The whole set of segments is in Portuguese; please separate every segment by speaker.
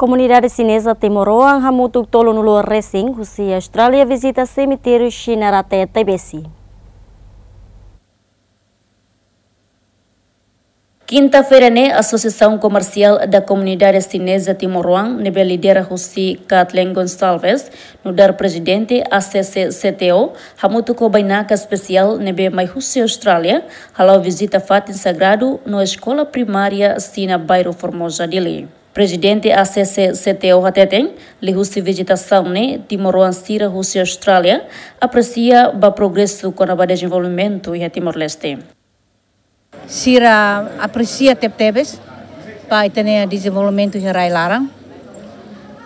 Speaker 1: Comunidade chinesa Timoroan hamutuk tolo no luar racing, Rússia Austrália visita cemitério Chinarate TBC.
Speaker 2: Quinta-feira, né, a Associação Comercial da Comunidade Chinesa Timor-Leste, nebe lidera Russi Kathleen Gonçalves, no dar presidente ACC-CTO, hamutu ko bainaka especial nebe mai Russi Austrália, halau visita fatin sagrado no escola primária Sina Bairro Formosa dele. Presidente ACC CTO Hateten, li Russi vegetação né, Timor-Leste Sira Russi Austrália, aprecia o progresso com o desenvolvimento e a Timor-Leste.
Speaker 3: Sira aprecia tep-tebes para ter desenvolvimento de Rai Larang.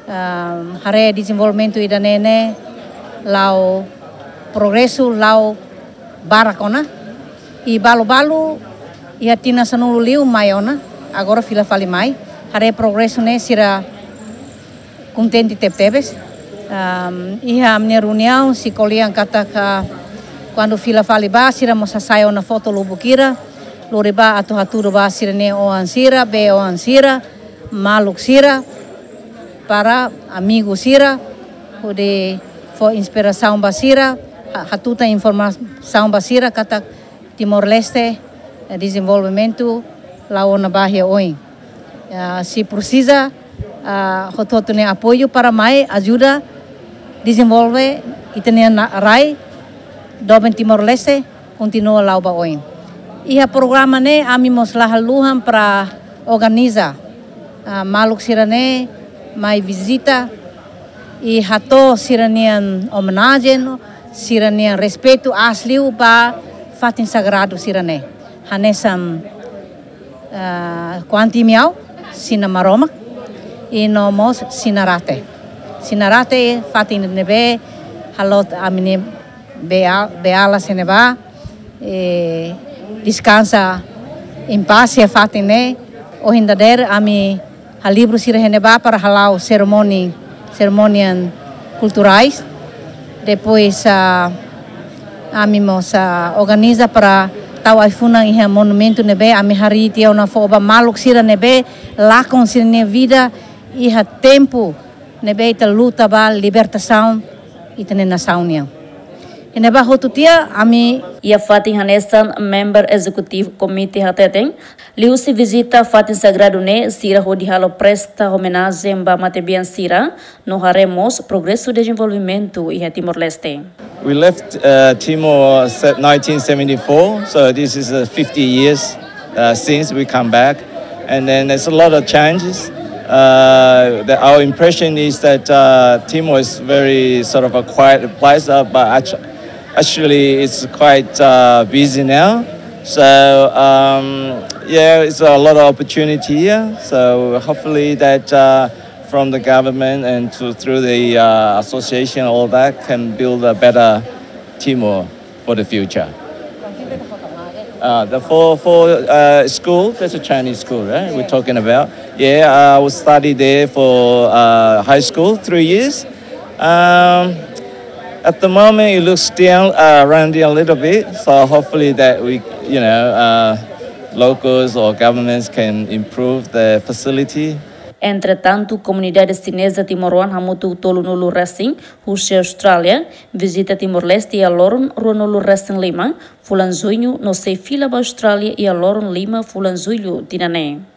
Speaker 3: Uh, hare desenvolvimento ida nene lau progresso lau barakona e balo balo e a tina sanulu liu maiona agora fila fali mai hare progresso ne sira contente tep-tebes um, e a minha reunião se coliam kata quando fila fali ba sira mosa saio na foto lubukira loriba atau haturu ba sirene o ansira be o ansira maluk sira para amigo sira de for inspiração basira hatuta informação basira kata Timor Leste eh, desenvolvimento lá na Bahia oi se precisa hototo ne apoio para mais ajuda desenvolver e ter rai do Timor Leste continua lá o oi Ia programa ne ami mos lahaluhan para organiza. Uh, maluk sirane mai visita e hato siranian homenagem siranian respeito asli pa fatin sagrado sirane hanesam uh, quanti miau sina maroma Sinamaromak, Inomos Sinarate. Sinarate, Fatin Nebe, Halot Amine bea Beala Seneba, Descansa em paz e Fatine, Ohindader Ami Halibro Sireheneba para Halau Ceremônia, Ceremônia Culturais. Depois a Amimos ah, organiza para tau aifuna em monumento nebe ami hari tia na foba maluk sira nebe com sira vida e ha tempo nebe ita luta ba libertação e tene nação Ineba hotutia ami
Speaker 2: ia Fatin Hanesan member executive committee hateteng liusi visita Fatin Sagrado ne sira hodi halo presta homenagem ba matebian sira no haremos progresso de desenvolvimento e Timor Leste.
Speaker 4: We left uh, Timor 1974, so this is uh, 50 years uh, since we come back, and then there's a lot of changes. Uh, the, our impression is that uh, Timor is very sort of a quiet place, but actually it's quite busy now. So um, yeah, it's a lot of opportunity here. So hopefully that from the government and to, through the uh, association, all that can build a better Timor for the future. Uh, the for for uh, school, that's a Chinese school, right? Yeah. We're talking about. Yeah, I will study there for uh, high school, three years. Um, at the moment, it looks down, uh, running a little bit. So hopefully that we, you know, uh, locals or governments can improve the facility.
Speaker 2: Entretanto, comunidade chinesa Timoruan hamutu tolu nulu racing, Rússia Austrália, visita Timor-Leste e a Loron Ronulu Racing Lima, Fulan Zunho, no sei fila Austrália e Loron Lima, Fulan Zulho, Tinané.